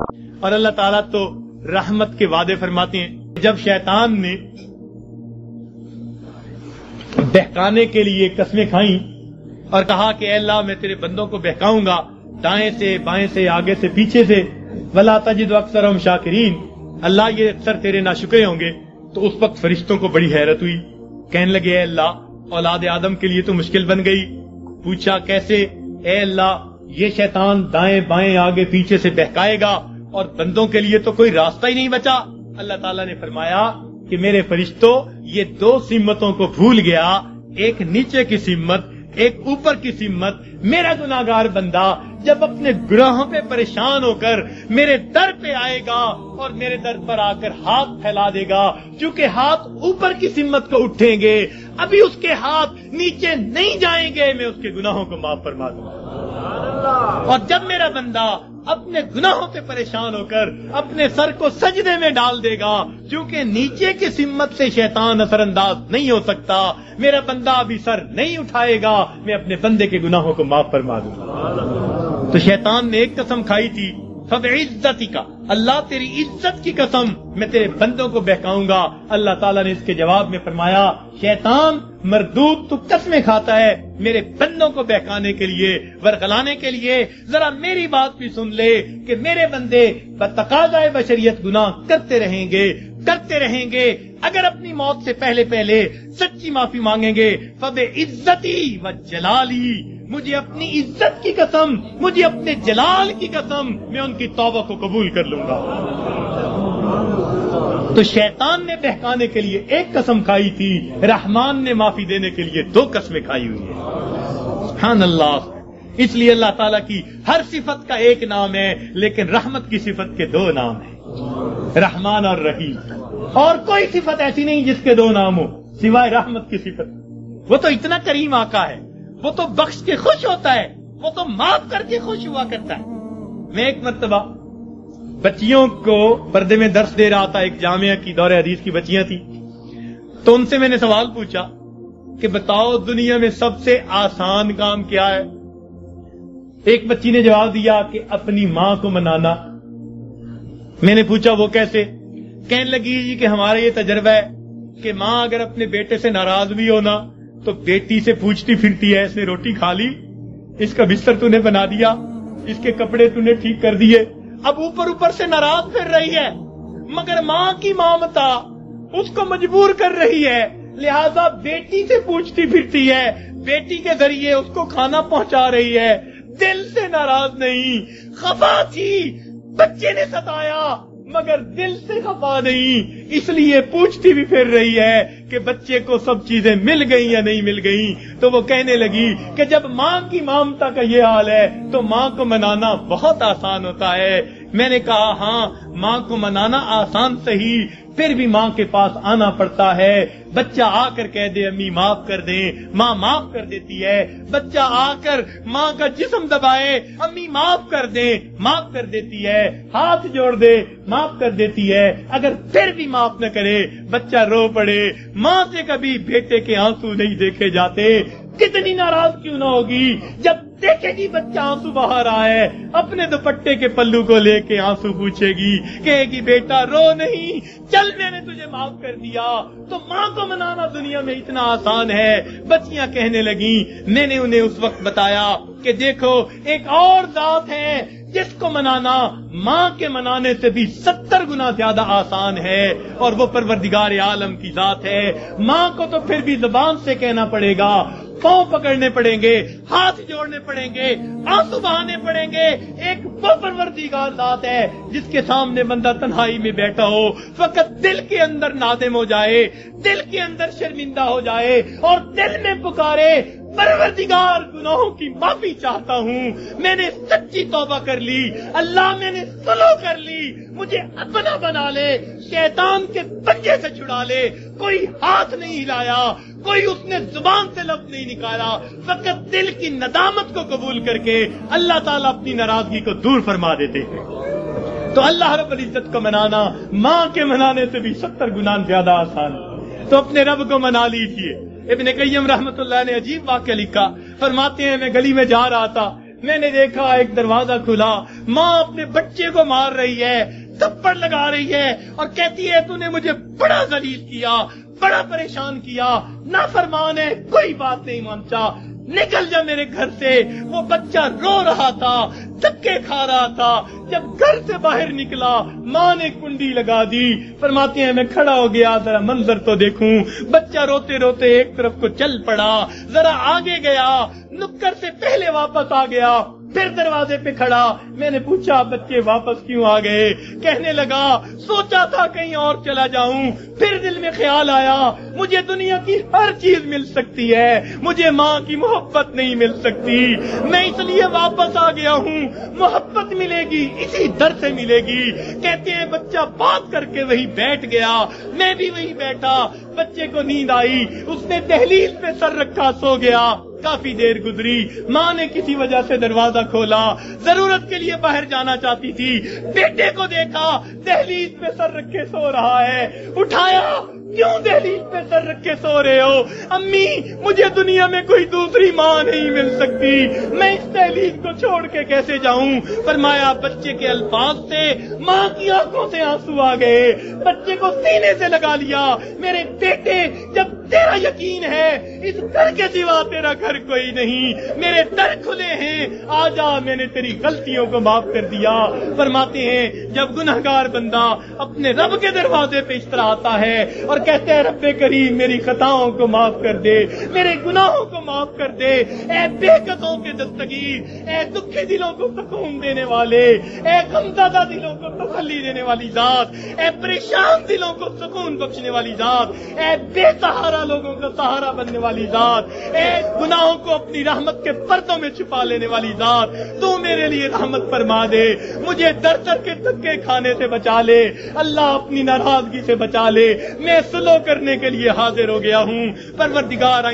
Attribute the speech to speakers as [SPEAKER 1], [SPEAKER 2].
[SPEAKER 1] और अल्लाह ताला तो रहमत के वादे फरमाते हैं जब शैतान ने बहकाने के लिए कस्में खाई और कहा कि अल्लाह, मैं तेरे बंदों को बहकाऊँगा, दाएँ से, बाएँ से, आगे से, पीछे से, वला तजिद अक्सर हम शाकिरीन, अल्लाह ये अक्सर तेरे नाशुक्रे होंगे। तो उस वक्त फरिश्तों को बड़ी हैरत हुई। कहने लगे अल्लाह, औलाद आदम के लिए तो मुश्किल बन गई। पूछा, कैसे? ए अल्लाह, ये शैतान दाएँ, बाएँ, आगे, पीछे से बहकाएगा और बंदों के लिए तो कोई रास्ता ही नहीं बचा। अल्लाह ताला ने फरमाया कि मेरे फरिश्तों ये दो सिम्मतों को भूल गया। एक नीचे की सिम्मत एक ऊपर की सिम्मत मेरा गुनागार बंदा जब अपने गुनाहों पे परेशान होकर मेरे दर पे आएगा और मेरे दर पर आकर हाथ फैला देगा क्योंकि हाथ ऊपर की सिम्मत को उठेंगे अभी उसके हाथ नीचे नहीं जाएँगे मैं उसके गुनाहों को माफ़ फरमा दूँगा। और जब मेरा बंदा अपने गुनाहों पे परेशान होकर अपने सर को सजदे में डाल देगा, क्योंकि नीचे की सिम्मत से शैतान असरअंदाज नहीं हो सकता। मेरा बंदा अभी सर नहीं उठाएगा, मैं अपने बंदे के गुनाहों को माफ़ फरमा दूँगा। तो शैतान ने एक कसम खाई थी फब इज्जती का। अल्लाह तेरी इज़्ज़त की कसम मैं तेरे बंदों को बहकाऊँगा। अल्लाह ताला ने इसके जवाब में फरमाया, शैतान मरदूत तू कसमें खाता है मेरे बंदों को बहकाने के लिए, वरगलाने के लिए। जरा मेरी बात भी सुन ले कि मेरे बंदे बतकाजाए बशरियत गुनाह करते रहेंगे करते रहेंगे। अगर अपनी मौत से पहले पहले सच्ची माफ़ी मांगेंगे, फबे इज्जती व जलाली। मुझे अपनी इज़्ज़त की कसम, मुझे अपने जलाल की कसम, मैं उनकी तौबा को कबूल कर लूँगा। तो शैतान ने बहकाने के लिए एक कसम खाई थी, रहमान ने माफ़ी देने के लिए दो कसमें खाई हुई है। हान अल्लाह इसलिए अल्लाह ताला की हर सिफत का एक नाम है, लेकिन रहमत की सिफत के दो नाम है। रहमान और रहीम। और कोई सिफत ऐसी नहीं जिसके दो नाम हो, सिवाय रहमत की सिफत। वो तो इतना करीम आका है। वो तो बख्श के खुश होता है, वो तो माफ़ करके खुश हुआ करता है। मैं एक मरतबा, बच्चियों को पर्दे में दर्श दे रहा था, एक जामिया की दौरे हदीस की बच्चियाँ थी। तो उनसे मैंने सवाल पूछा कि बताओ दुनिया में सबसे आसान काम क्या है? एक बच्ची ने जवाब दिया कि अपनी माँ को मनाना। मैंने पूछा, वो कैसे? कहने लगी जी कि हमारा ये तजर्बा है कि माँ अगर अपने बेटे से नाराज़ भी हो ना तो बेटी से पूछती फिरती है, इसने रोटी खा ली? इसका बिस्तर तूने बना दिया? इसके कपड़े तूने ठीक कर दिए? अब ऊपर ऊपर से नाराज़ फिर रही है। मगर माँ की ममता उसको मजबूर कर रही है। लिहाजा बेटी से पूछती फिरती है। बेटी के ज़रिए उसको खाना पहुँचा रही है। दिल से नाराज़ नहीं। खफा थी। बच्चे ने सताया, मगर दिल से खफा नहीं। इसलिए पूछती भी फिर रही है कि बच्चे को सब चीज़ें मिल गई या नहीं मिल गई तो वो कहने लगी कि जब माँ की ममता का ये हाल है तो माँ को मनाना बहुत आसान होता है। मैंने कहा हाँ माँ को मनाना आसान सही फिर भी माँ के पास आना पड़ता है। बच्चा आकर कह दे, अम्मी, माफ़ कर दे। माँ माफ़ कर देती है। बच्चा आकर माँ का जिस्म दबाए, अम्मी, माफ़ कर दे। माफ़ कर देती है। हाथ जोड़ दे, माफ़ कर देती है। अगर फिर भी माफ़ न करे, बच्चा रो पड़े। माँ से कभी बेटे के आँसू नहीं देखे जाते। कितनी नाराज़ क्यों ना होगी? जब देखेगी बच्चा आँसू बाहर आए अपने दुपट्टे के पल्लू को लेके आँसू पूछेगी, कहेगी, बेटा, रो नहीं, चल मैंने तुझे माफ़ कर दिया। तो माँ को मनाना दुनिया में इतना आसान है। बच्चियाँ कहने लगी, मैंने उन्हें उस वक्त बताया कि देखो, एक और जात है जिसको मनाना माँ के मनाने से भी सत्तर गुना ज़्यादा आसान है और वो परवरदिगार आलम की जात है। माँ को तो फिर भी जबान से कहना पड़ेगा पाँव पकड़ने पड़ेंगे, हाथ जोड़ने पड़ेंगे, आँसू बहाने पड़ेंगे। एक परवरदिगार जात है, जिसके सामने बंदा तन्हाई में बैठा हो। फकत दिल के अंदर नादिम हो जाए, दिल के अंदर शर्मिंदा हो जाए और दिल में पुकारे, परवरदिगार गुनाहों की माफ़ी चाहता हूँ। मैंने सच्ची तौबा कर ली, अल्लाह मैंने सुलो कर ली, मुझे अपना बना ले, शैतान के पंजे से छुड़ा ले, कोई हाथ नहीं हिलाया। कोई उसने ज़ुबान से लफ्ज नहीं निकाला। फकत दिल की नदामत को कबूल करके अल्लाह ताला अपनी नाराज़गी को दूर फरमा देते हैं। तो अल्लाह रब्बुल इज़्ज़त को मनाना, माँ के मनाने से भी सत्तर गुना ज़्यादा आसान तो अपने रब को मना लीजिए। इबन कय्यम रहमतुल्लाह ने अजीब वाक्य लिखा। फरमाते हैं, मैं गली में जा रहा था। मैंने देखा, एक दरवाज़ा खुला। माँ अपने बच्चे को मार रही है, थप्पड़ लगा रही है और कहती है, तूने मुझे बड़ा जलील किया। बड़ा परेशान किया। ना फरमान है, कोई बात नहीं मानता निकल जा मेरे घर से। वो बच्चा रो रहा था, धक्के खा रहा था। जब घर से बाहर निकला, माँ ने कुंडी लगा दी। फरमाती है, मैं खड़ा हो गया, जरा मंजर तो देखूँ। बच्चा रोते रोते एक तरफ़ को चल पड़ा, जरा आगे गया नुक्कर से पहले वापस आ गया। फिर दरवाजे पे खड़ा। मैंने पूछा बच्चे वापस क्यों आ गए? कहने लगा, सोचा था कहीं और चला जाऊँ। फिर दिल में ख्याल आया, मुझे दुनिया की हर चीज़ मिल सकती है। मुझे माँ की मोहब्बत नहीं मिल सकती। मैं इसलिए वापस आ गया हूँ। मोहब्बत मिलेगी, इसी दर से मिलेगी। कहते हैं, बच्चा बात करके वही बैठ गया। मैं भी वही बैठा। बच्चे को नींद आई। उसने दहलीज पे सर रखा, सो गया। काफ़ी देर गुजरी। माँ ने किसी वजह से दरवाज़ा खोला। ज़रूरत के लिए बाहर जाना चाहती थी। बेटे को देखा। दहलीज पे सर रखे सो रहा है। उठाया। क्यों दहलीज पे सर रखे सो रहे हो? अम्मी, मुझे दुनिया में कोई दूसरी माँ नहीं मिल सकती। मैं इस दहलीज को छोड़ के कैसे जाऊँ? फरमाया, बच्चे के अल्फाज से माँ की आँखों से आँसू आ गए। बच्चे को सीने से लगा लिया। मेरे बेटे, जब तेरा यकीन है, इस घर के सिवा तेरा घर कोई नहीं। मेरे दर खुले हैं। आजा, मैंने तेरी गलतियों को माफ़ कर दिया। फरमाते हैं, जब गुनहगार बंदा अपने रब के दरवाजे पे इस तरह आता है और कहते हैं, रब्बे करीम, मेरी खताओं को माफ़ कर दे, मेरे गुनाहों को माफ़ कर दे ए बेकतों के दस्तगीर ए दुखी दिलों को सुकून देने वाले ए गमजादा दिलों को तसल्ली देने वाली जात ए परेशान दिलों को सुकून बख्शने वाली जात ए बेसहारा लोगों का सहारा बनने वाली जात ए गुनाहों को अपनी रहमत के पर्दों में छुपा लेने वाली जात, तू मेरे लिए रहमत फरमा दे, मुझे दर दर के धक्के खाने से बचा ले, अल्लाह अपनी नाराज़गी से बचा ले, मैं सुलो करने के लिए हाजिर हो गया हूँ। परवरदिगार